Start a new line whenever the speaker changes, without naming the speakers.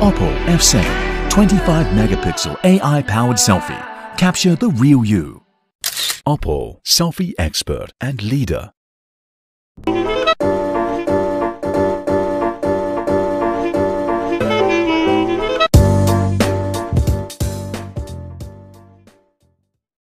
Oppo F7 25 megapixel AI powered selfie. Capture the real you. Oppo, selfie expert and leader.